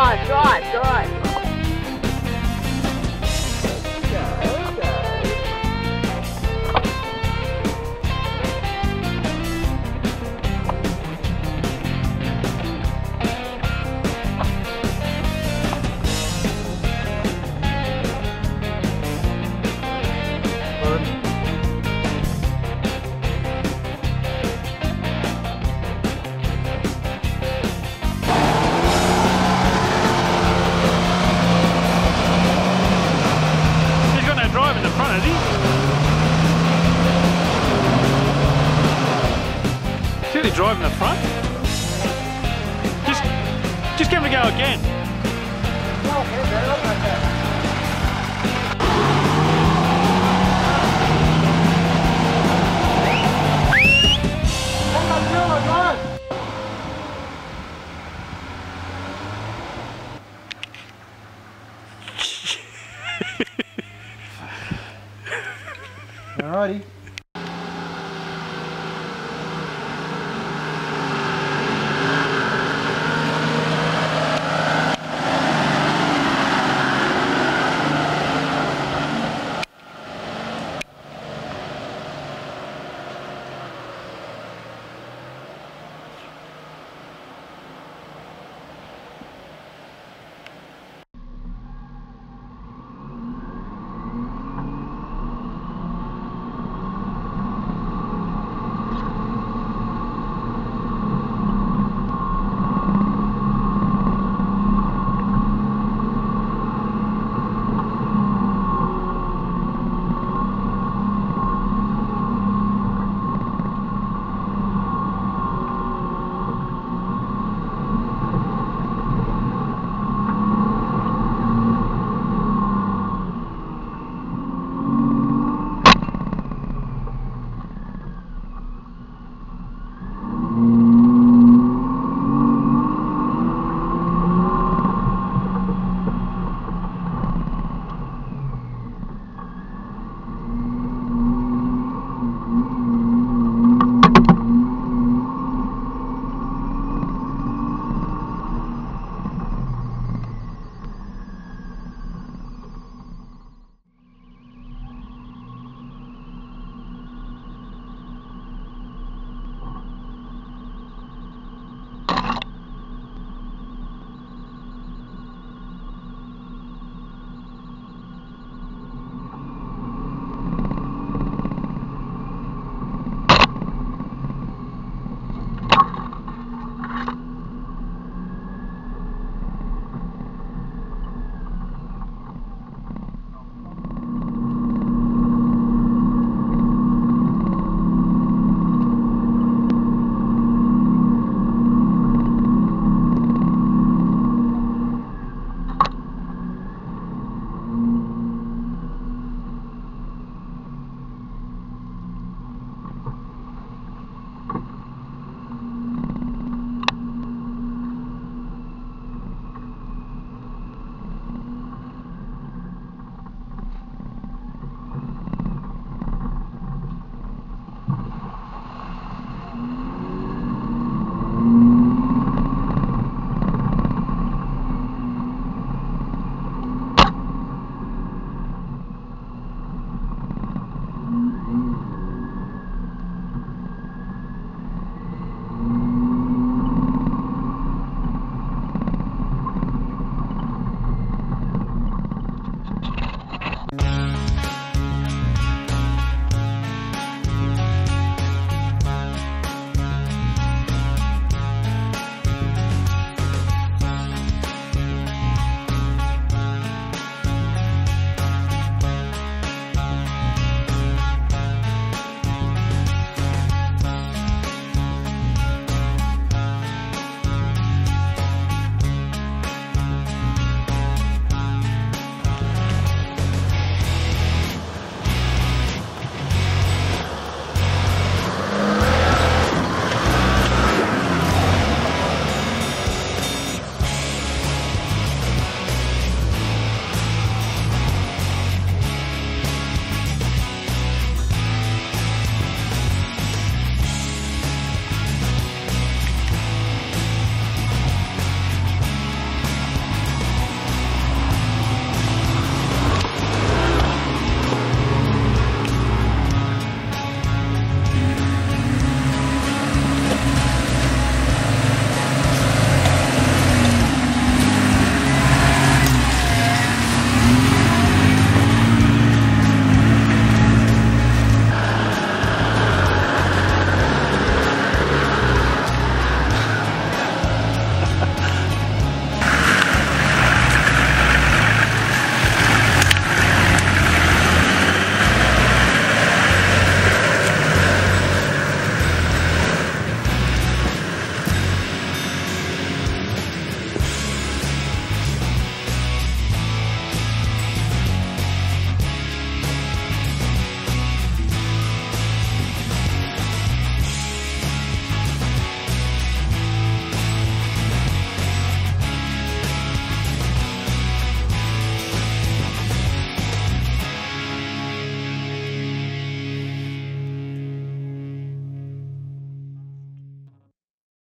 God, God, God. be driving the front. Just, just give him a go again. Alrighty.